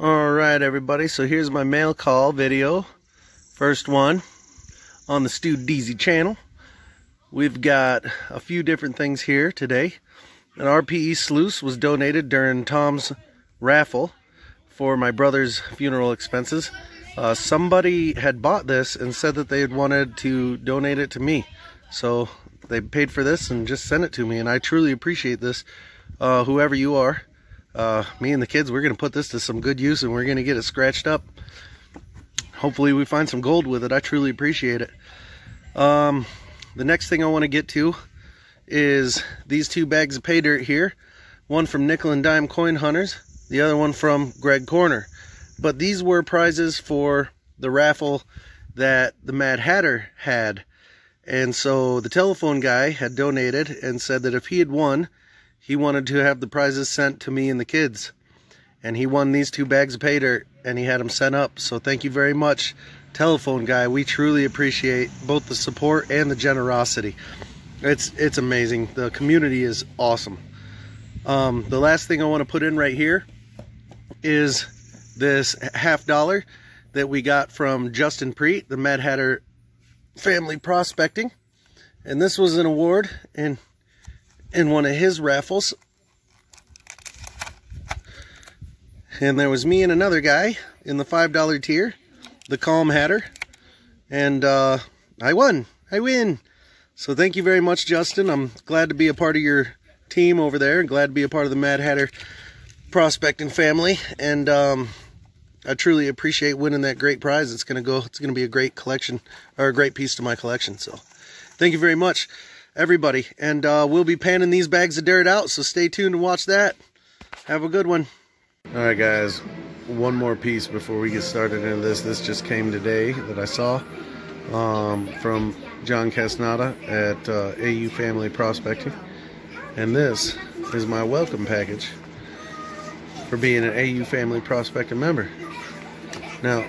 Alright everybody, so here's my mail call video. First one on the StewDeezie channel. We've got a few different things here today. An RPE sluice was donated during Tom's raffle for my brother's funeral expenses. Uh, somebody had bought this and said that they had wanted to donate it to me. So they paid for this and just sent it to me and I truly appreciate this, uh, whoever you are uh, me and the kids, we're going to put this to some good use and we're going to get it scratched up. Hopefully we find some gold with it. I truly appreciate it. Um, the next thing I want to get to is these two bags of pay dirt here. One from Nickel and Dime Coin Hunters, the other one from Greg Corner. But these were prizes for the raffle that the Mad Hatter had. And so the telephone guy had donated and said that if he had won, he wanted to have the prizes sent to me and the kids. And he won these two bags of pay dirt and he had them sent up. So thank you very much, telephone guy. We truly appreciate both the support and the generosity. It's it's amazing. The community is awesome. Um, the last thing I want to put in right here is this half dollar that we got from Justin Preet, the Mad Hatter Family Prospecting. And this was an award and in one of his raffles. And there was me and another guy in the $5 tier, the Calm Hatter. And uh, I won. I win. So thank you very much, Justin. I'm glad to be a part of your team over there and glad to be a part of the Mad Hatter prospecting family. And um, I truly appreciate winning that great prize. It's going to go, it's going to be a great collection or a great piece to my collection. So thank you very much everybody. And uh, we'll be panning these bags of dirt out, so stay tuned and watch that. Have a good one. All right, guys. One more piece before we get started into this. This just came today that I saw um, from John Casnada at uh, AU Family Prospecting. And this is my welcome package for being an AU Family Prospecting member. Now,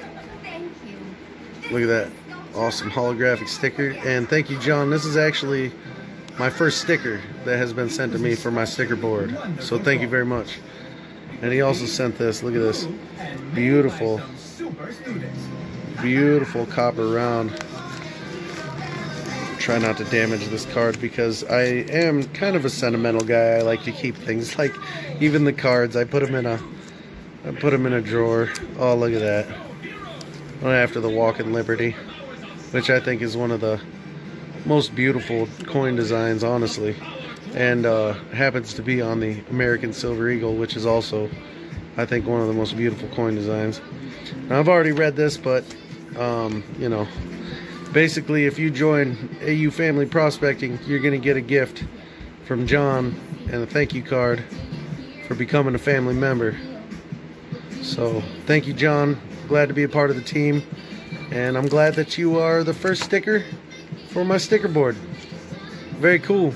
look at that awesome holographic sticker. And thank you, John. This is actually my first sticker that has been sent to me for my sticker board. So thank you very much. And he also sent this. Look at this. Beautiful, beautiful copper round. Try not to damage this card because I am kind of a sentimental guy. I like to keep things like even the cards. I put them in a I put them in a drawer. Oh, look at that. After the Walking Liberty, which I think is one of the most beautiful coin designs, honestly. And uh, happens to be on the American Silver Eagle, which is also, I think, one of the most beautiful coin designs. Now, I've already read this, but, um, you know, basically, if you join AU Family Prospecting, you're going to get a gift from John and a thank you card for becoming a family member. So, thank you, John. Glad to be a part of the team. And I'm glad that you are the first sticker for my sticker board. Very cool.